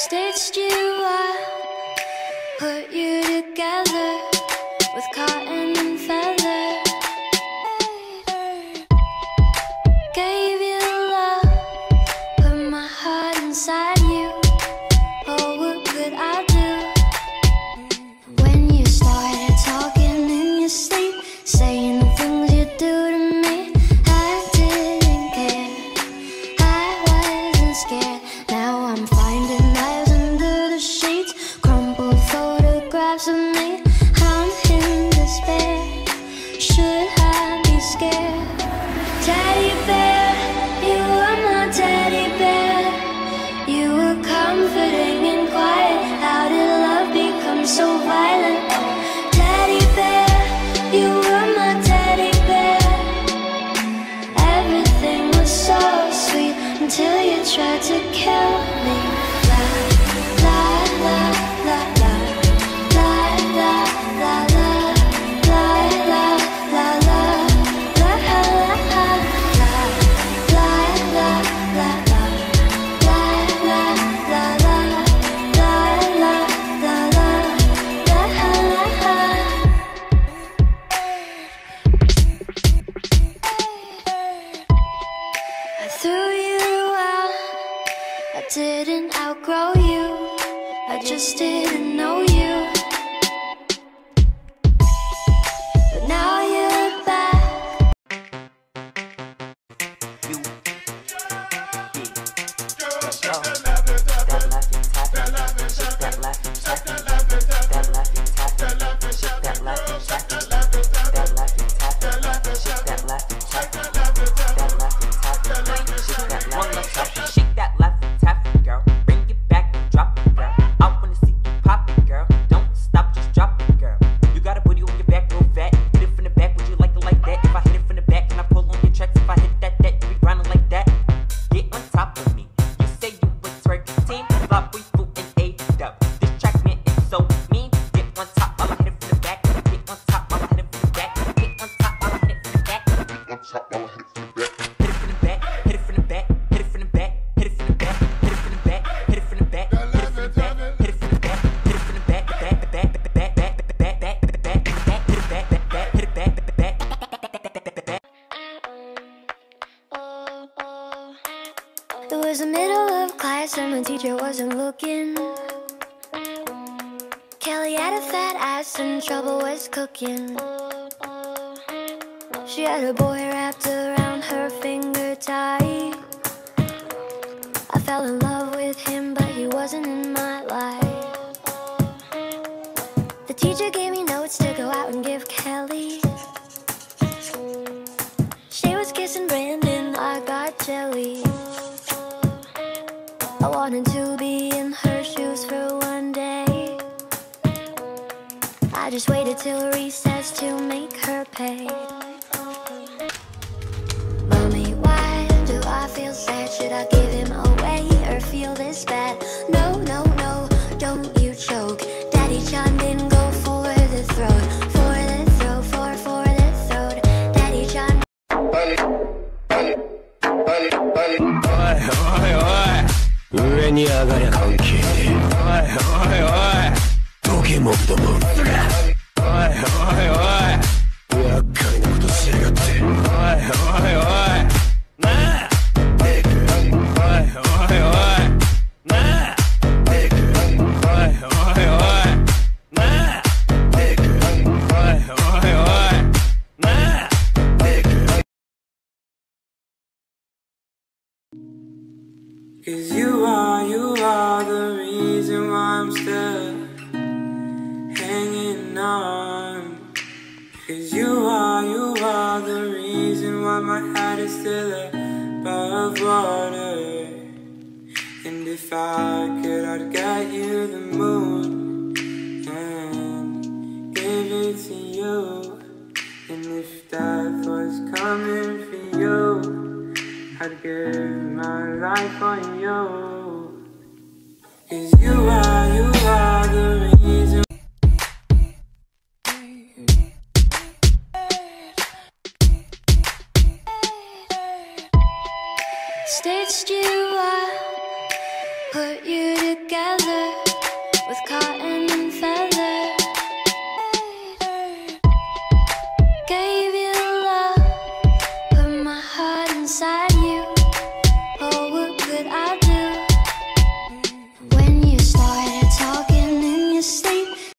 Stitched you up. drives me. I'm in despair. Should I be scared? Teddy bear, you were my teddy bear. You were comforting and quiet. How did love become so violent? Teddy bear, you were my teddy bear. Everything was so sweet until you tried to kill me. didn't outgrow you. I just didn't know la puissance. wasn't looking. Kelly had a fat ass and trouble was cooking. She had a boy wrapped around her finger tight. I fell in love with him but he wasn't in my life. The teacher gave me notes to go out and give Kelly. just waited till recess to make her pay. Mommy, why do I feel sad? Should I give him away or feel this bad? No, no, no, don't you choke. Daddy chimed in, go for the throat. For the throat, for, for the throat. Daddy chimed in. 上に上がりゃ関係ねえおいおいおいポケモンども killer water. And if I could, I'd get you the moon And give it to you. And if death was coming for you I'd give my life for you. Cause you are together with cotton.